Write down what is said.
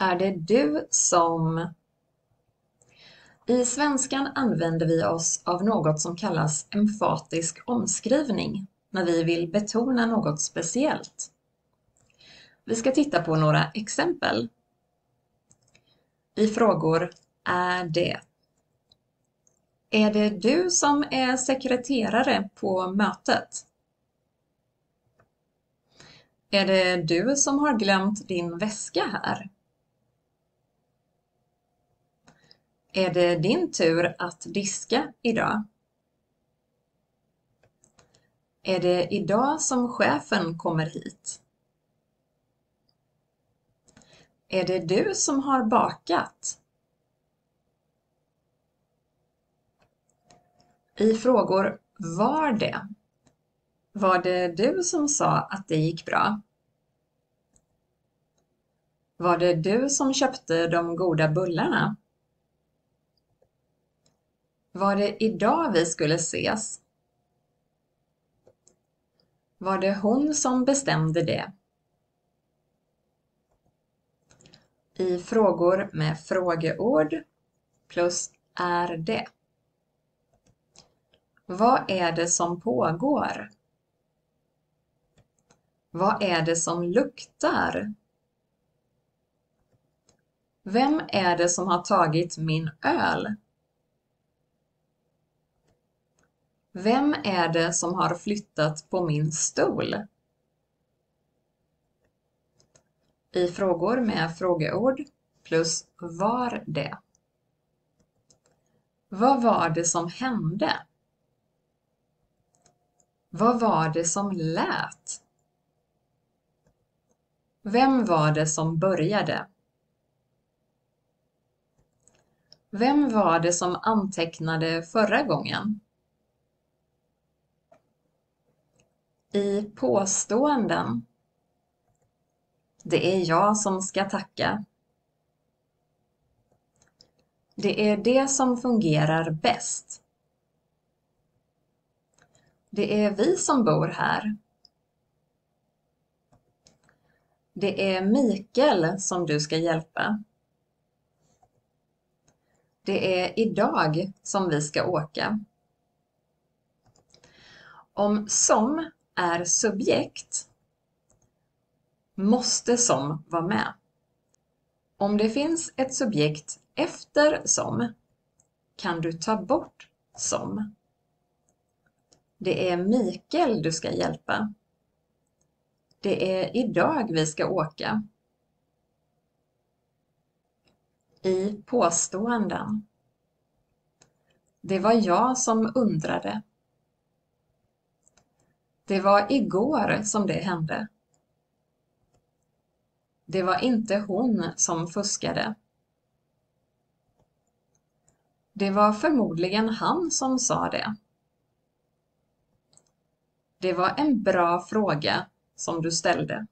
Är det du som... I svenskan använder vi oss av något som kallas emfatisk omskrivning när vi vill betona något speciellt. Vi ska titta på några exempel. I frågor Är det? Är det du som är sekreterare på mötet? Är det du som har glömt din väska här? Är det din tur att diska idag? Är det idag som chefen kommer hit? Är det du som har bakat? I frågor Var det? Var det du som sa att det gick bra? Var det du som köpte de goda bullarna? Var det idag vi skulle ses? Var det hon som bestämde det? I frågor med frågeord plus är det. Vad är det som pågår? Vad är det som luktar? Vem är det som har tagit min öl? Vem är det som har flyttat på min stol? I frågor med frågeord plus var det. Vad var det som hände? Vad var det som lät? Vem var det som började? Vem var det som antecknade förra gången? I påståenden. Det är jag som ska tacka. Det är det som fungerar bäst. Det är vi som bor här. Det är Mikael som du ska hjälpa. Det är idag som vi ska åka. Om som är subjekt måste som vara med. Om det finns ett subjekt efter som kan du ta bort som. Det är Mikael du ska hjälpa. Det är idag vi ska åka. I påståenden. Det var jag som undrade. Det var igår som det hände. Det var inte hon som fuskade. Det var förmodligen han som sa det. Det var en bra fråga som du ställde.